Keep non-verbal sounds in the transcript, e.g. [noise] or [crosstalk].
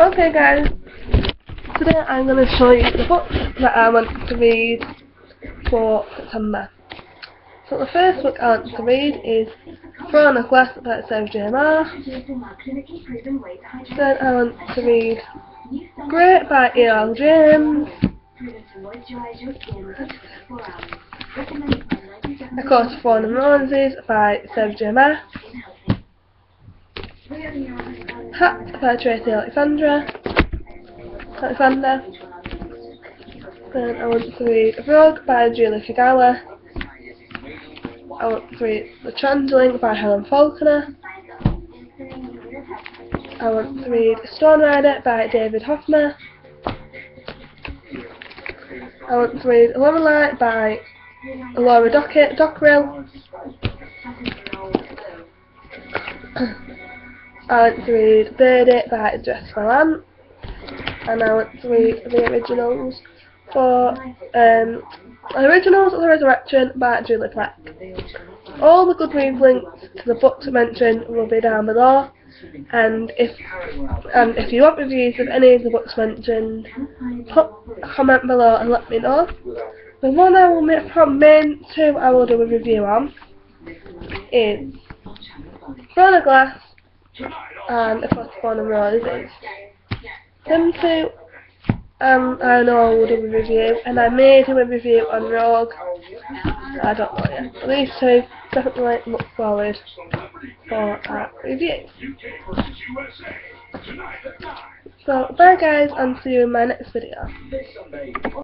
Okay guys, today I'm going to show you the book that I want to read for September. So the first book I want to read is Throne of Glass by Sarah J. Maas. Then I want to read Great by E.L. James. Of course, Fawn and Roses by Sarah J. Hacked by Tracy Alexandra. Alexander. Then I want to read Rogue by Julie Kagawa. I want to read The Changeling by Helen Faulkner. I want to read Stone Rider by David Hofmeyr. I want to read Lorali by Laura Dockett, Dockrill. [clears throat] I want to read Birdy by Jessica Lamb. And I went to read the originals for um, Originals of the Resurrection by Julie Clark. All the good Goodreads links to the books mentioned will be down below. And if and if you want reviews of any of the books mentioned, put a comment below and let me know. The one I will make from main two I will do a review on is of Glass of course Fawn and Roses. Them two um, I know I will do a review and I made do a review on Rogue. I don't know yet. But these two definitely look forward for a review. So bye guys and see you in my next video.